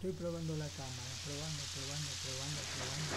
Estoy probando la cámara, probando, probando, probando, probando.